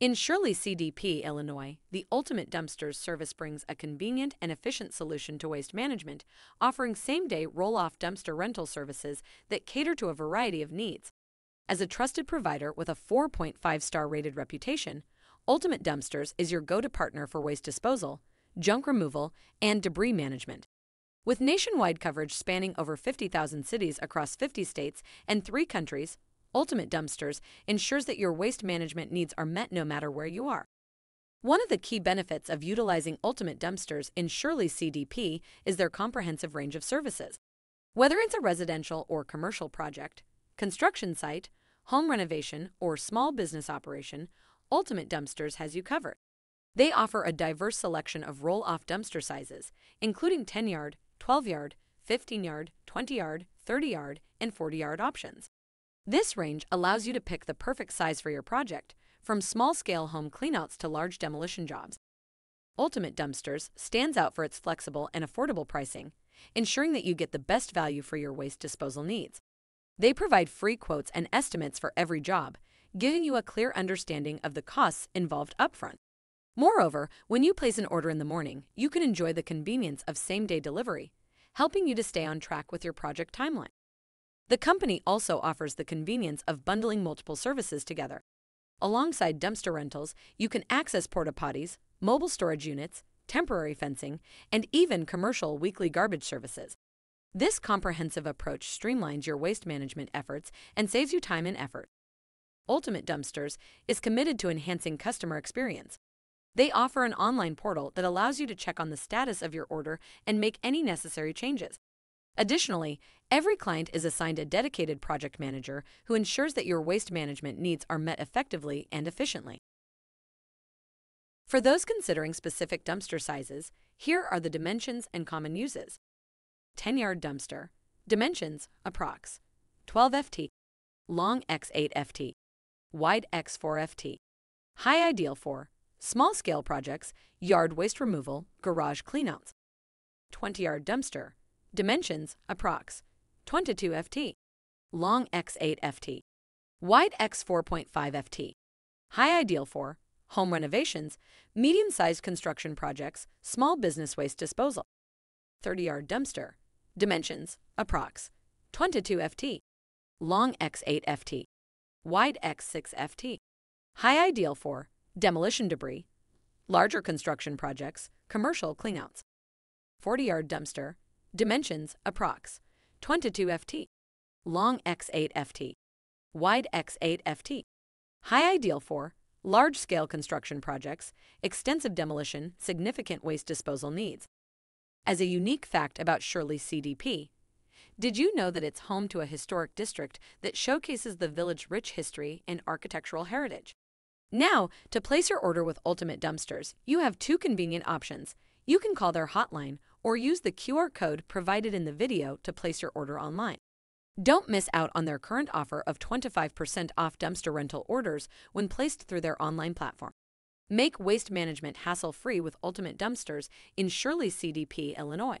In Shirley CDP, Illinois, the Ultimate Dumpsters service brings a convenient and efficient solution to waste management, offering same day roll off dumpster rental services that cater to a variety of needs. As a trusted provider with a 4.5 star rated reputation, Ultimate Dumpsters is your go to partner for waste disposal, junk removal, and debris management. With nationwide coverage spanning over 50,000 cities across 50 states and three countries, Ultimate Dumpsters ensures that your waste management needs are met no matter where you are. One of the key benefits of utilizing Ultimate Dumpsters in Shirley CDP is their comprehensive range of services. Whether it's a residential or commercial project, construction site, home renovation, or small business operation, Ultimate Dumpsters has you covered. They offer a diverse selection of roll off dumpster sizes, including 10 yard, 12 yard, 15 yard, 20 yard, 30 yard, and 40 yard options. This range allows you to pick the perfect size for your project, from small-scale home cleanouts to large demolition jobs. Ultimate Dumpsters stands out for its flexible and affordable pricing, ensuring that you get the best value for your waste disposal needs. They provide free quotes and estimates for every job, giving you a clear understanding of the costs involved upfront. Moreover, when you place an order in the morning, you can enjoy the convenience of same-day delivery, helping you to stay on track with your project timeline. The company also offers the convenience of bundling multiple services together. Alongside dumpster rentals, you can access porta potties, mobile storage units, temporary fencing, and even commercial weekly garbage services. This comprehensive approach streamlines your waste management efforts and saves you time and effort. Ultimate Dumpsters is committed to enhancing customer experience. They offer an online portal that allows you to check on the status of your order and make any necessary changes. Additionally, every client is assigned a dedicated project manager who ensures that your waste management needs are met effectively and efficiently. For those considering specific dumpster sizes, here are the dimensions and common uses. 10 yard dumpster, dimensions approx. 12 FT, long X8 FT, wide X4 FT. High ideal for small scale projects, yard waste removal, garage cleanouts. 20 yard dumpster, Dimensions approx. 22 ft. Long x8 ft. Wide x4.5 ft. High ideal for home renovations, medium-sized construction projects, small business waste disposal. 30-yard dumpster. Dimensions approx. 22 ft. Long x8 ft. Wide x6 ft. High ideal for demolition debris, larger construction projects, commercial cleanouts. 40-yard dumpster Dimensions approx. 22 ft. Long x8 ft. Wide x8 ft. High ideal for large scale construction projects, extensive demolition, significant waste disposal needs. As a unique fact about Shirley CDP, did you know that it's home to a historic district that showcases the village's rich history and architectural heritage? Now, to place your order with Ultimate Dumpsters, you have two convenient options. You can call their hotline or use the QR code provided in the video to place your order online. Don't miss out on their current offer of 25% off dumpster rental orders when placed through their online platform. Make waste management hassle free with Ultimate Dumpsters in Shirley, CDP, Illinois.